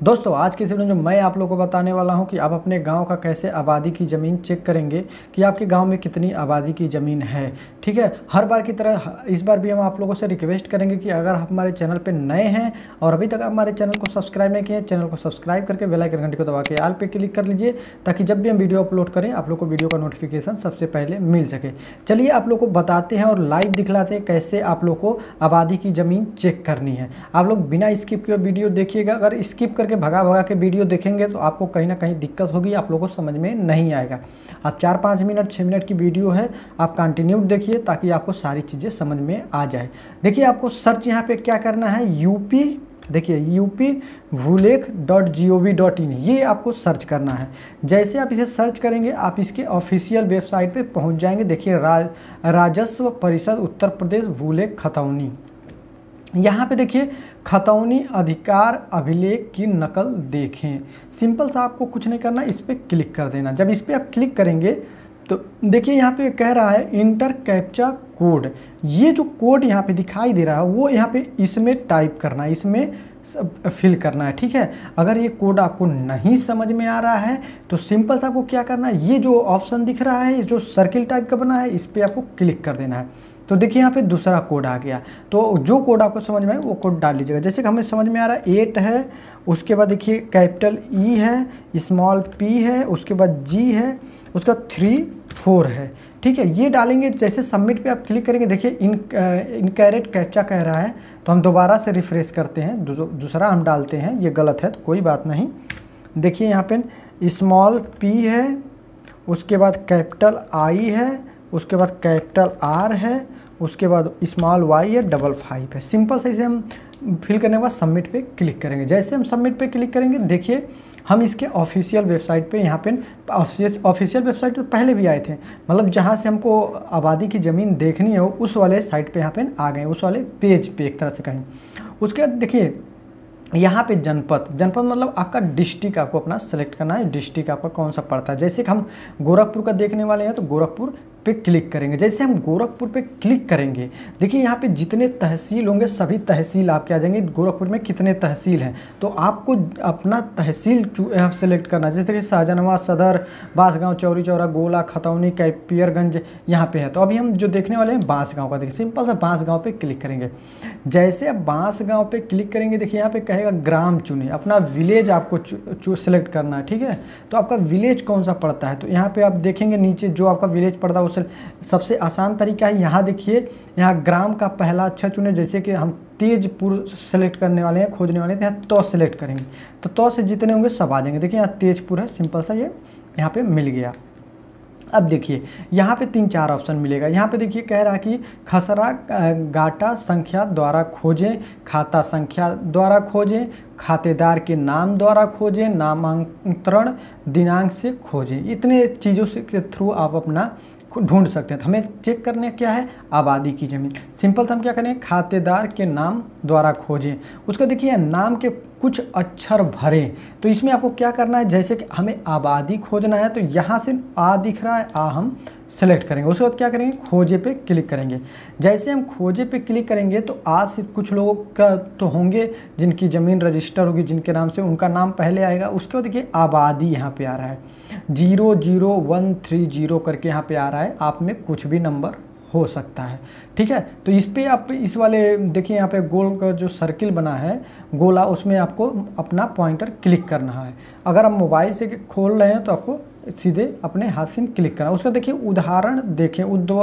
दोस्तों, आज के इस वीडियो में मैं आप लोगों को बताने वाला हूँ कि आप अपने गाँव का कैसे आबादी की ज़मीन चेक करेंगे कि आपके गाँव में कितनी आबादी की ज़मीन है। ठीक है? हर बार की तरह, इस बार भी हम आप लोगों से रिक्वेस्ट करेंगे कि अगर आप हमारे चैनल पर नए हैं और अभी तक हमारे चैनल को सब्सक्राइब नहीं किए चैनल को सब्सक्राइब करके बेलाइकन घंटे को दबा के आल पर क्लिक कर लीजिए, ताकि जब भी हम वीडियो अपलोड करें, आप लोग को वीडियो का नोटिफिकेशन सबसे पहले मिल सके। चलिए, आप लोग को बताते हैं और लाइव दिखलाते हैं कैसे आप लोग को आबादी की ज़मीन चेक करनी है। आप लोग बिना स्किप के वीडियो देखिएगा। अगर स्किप करके भगा भगा के वीडियो देखेंगे तो आपको कहीं ना कहीं दिक्कत होगी, आप लोगों को समझ में नहीं आएगा। आप चार पाँच मिनट छः मिनट की वीडियो है, आप कंटिन्यू देखिए ताकि आपको सारी चीज़ें समझ में आ जाए। देखिए आपको सर्च यहाँ पे क्या करना है? यूपी देखिए UP Bhulekh dot G O V dot in ये आपको सर्च करना है। जैसे आप इसे सर्च करेंगे, आप इसके ऑफिशियल वेबसाइट पे पहुँच जाएँगे। देखिए राज राजस्व परिषद उत्तर प्रदेश भूलेख खतौनी। यहाँ पे देखिए, खतौनी, अधिकार, अभिलेख की नकल देखें। सिंपल सा आपको कुछ नहीं करना, इस पर क्लिक कर देना। जब इस पर आप क्लिक करेंगे तो देखिए यहाँ पे कह रहा है, इंटर कैप्चा कोड। ये जो कोड यहाँ पे दिखाई दे रहा है, वो यहाँ पे इसमें टाइप करना है इसमें फिल करना है, ठीक है? अगर ये कोड आपको नहीं समझ में आ रहा है तो सिंपल सा आपको क्या करना है, ये जो ऑप्शन दिख रहा है जो सर्किल टाइप का बना है, इस पर आपको क्लिक कर देना है। तो देखिए यहाँ पे दूसरा कोड आ गया। तो जो कोड आपको समझ में आए वो कोड डाल लीजिएगा। जैसे कि हमें समझ में आ रहा है एट है, उसके बाद देखिए कैपिटल ई है स्मॉल पी है, उसके बाद जी है, उसका थ्री फोर है। ठीक है, ये डालेंगे, जैसे सबमिट पे आप क्लिक करेंगे, देखिए इन इनकैरेट कैप्चा कह रहा है। तो हम दोबारा से रिफ्रेश करते हैं। दूसरा हम डालते हैं, ये गलत है तो कोई बात नहीं। देखिए यहाँ पे स्मॉल पी है, उसके बाद कैपिटल आई है उसके बाद कैपिटल आर है, उसके बाद स्मॉल वाई है डबल फाइव है। सिंपल से इसे हम फिल करने के बाद सबमिट पे क्लिक करेंगे। जैसे हम सबमिट पे क्लिक करेंगे, देखिए, हम इसके ऑफिशियल वेबसाइट पे, यहाँ पे ऑफिशियल वेबसाइट तो पहले भी आए थे मतलब जहाँ से हमको आबादी की ज़मीन देखनी हो, उस वाले साइट पे यहाँ पे आ गए, उस वाले पेज पे एक तरह से कहें। उसके बाद देखिए, यहाँ पे जनपद। जनपद मतलब आपका डिस्ट्रिक्ट आपको अपना सेलेक्ट करना है। डिस्ट्रिक्ट आपका कौन सा पड़ता है? जैसे कि हम गोरखपुर का देखने वाले हैं तो गोरखपुर पे क्लिक करेंगे। जैसे हम गोरखपुर पे क्लिक करेंगे, देखिए यहाँ पे जितने तहसील होंगे, सभी तहसील आपके आ जाएँगे। गोरखपुर में कितने तहसील हैं? तो आपको अपना तहसील सेलेक्ट करना जैसे कि शाहजहानाबाद सदर, बांसगांव, चौरी चौरा, गोला, खतौनी, कैपियरगंज यहाँ पे है। तो अभी हम जो देखने वाले हैं, बांसगांव का देखिए। सिंपल सा बांसगांव पे क्लिक करेंगे। जैसे आप बांसगांव पे क्लिक करेंगे, देखिए यहाँ पे कहेगा ग्राम चुने। अपना विलेज आपको सेलेक्ट करना है, ठीक है? तो आपका विलेज कौन सा पड़ता है? तो यहाँ पे आप देखेंगे नीचे जो आपका विलेज पड़ता है उस सबसे आसान तरीका है, यहाँ देखिए, यहाँ ग्राम का पहला अच्छा चुने, जैसे कि हम तेजपुर सेलेक्ट करने वाले हैं, खोजने वाले हैं तो यहाँ तो सेलेक्ट करेंगे। तो तो से जितने होंगे सब आ जाएँगे। देखिए, यहाँ तेजपुर है सिंपल सा ये, यहाँ पे मिल गया। अब देखिए, यहाँ पे तीन चार ऑप्शन मिलेगा। यहाँ पे देखिए, कह रहा कि खसरा गाटा संख्या द्वारा खोजें, खाता संख्या द्वारा खोजें, खातेदार के नाम द्वारा खोजें, नामांतरण दिनांक से खोजें। इतने चीज़ों से के थ्रू आप अपना ढूंढ सकते हैं। तो हमें चेक करने क्या है? आबादी की ज़मीन। सिंपल तो हम क्या करें? खातेदार के नाम द्वारा खोजें। उसका देखिए, नाम के कुछ अक्षर भरें। तो इसमें आपको क्या करना है? जैसे कि हमें आबादी खोजना है तो यहाँ से आ दिख रहा है, आ हम सेलेक्ट करेंगे। उसके बाद क्या करेंगे? खोजे पे क्लिक करेंगे। जैसे हम खोजे पे क्लिक करेंगे तो आज से कुछ लोगों का तो होंगे, जिनकी ज़मीन रजिस्टर होगी, जिनके नाम से उनका नाम पहले आएगा। उसके बाद देखिए, आबादी यहाँ पे आ रहा है। Zero zero, one, three, zero करके यहाँ पे आ रहा है। आप में कुछ भी नंबर हो सकता है। ठीक है? तो इस पर आप इस वाले, देखिए यहाँ पे गोल का जो सर्किल बना है, गोला उसमें आपको अपना पॉइंटर क्लिक करना है। अगर आप मोबाइल से खोल रहे हैं तो आपको सीधे अपने हाथ से क्लिक करना उसका देखिए उदाहरण देखें, उद्व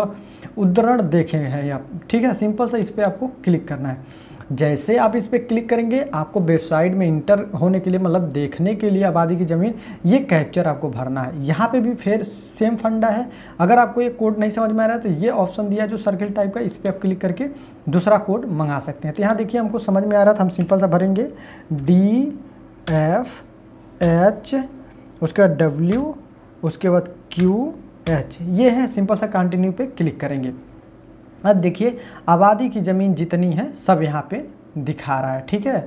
उदाहरण देखें हैं आप। ठीक है? सिंपल सा इस पर आपको क्लिक करना है। जैसे आप इस पर क्लिक करेंगे, आपको वेबसाइट में इंटर होने के लिए मतलब देखने के लिए आबादी की ज़मीन, ये कैप्चर आपको भरना है। यहाँ पे भी फिर सेम फंडा है। अगर आपको ये कोड नहीं समझ में आ रहा है तो ये ऑप्शन दिया जो सर्किल टाइप का, इस पर आप क्लिक करके दूसरा कोड मंगा सकते हैं। तो यहाँ देखिए, हमको समझ में आ रहा था हम सिंपल सा भरेंगे। डी एफ़ एच उसके बाद डब्ल्यू उसके बाद क्यू एच ये है, सिंपल सा कंटिन्यू पे क्लिक करेंगे। अब देखिए, आबादी की ज़मीन जितनी है, सब यहाँ पे दिखा रहा है, ठीक है?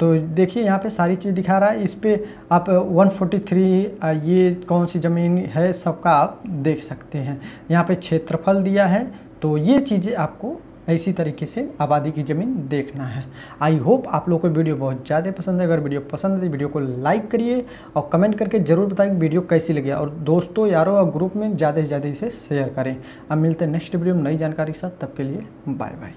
तो देखिए, यहाँ पे सारी चीज़ दिखा रहा है। इस पर आप 143 ये कौन सी ज़मीन है, सबका आप देख सकते हैं। यहाँ पे क्षेत्रफल दिया है तो ये चीज़ें आपको इसी तरीके से आबादी की ज़मीन देखना है। आई होप आप लोगों को वीडियो बहुत ज़्यादा पसंद है। अगर वीडियो पसंद है तो वीडियो को लाइक करिए और कमेंट करके ज़रूर बताएँ वीडियो कैसी लगी। और दोस्तों, यारों और ग्रुप में ज़्यादा से ज़्यादा इसे शेयर करें। अब मिलते हैं नेक्स्ट वीडियो में नई जानकारी के साथ। तब के लिए बाय बाय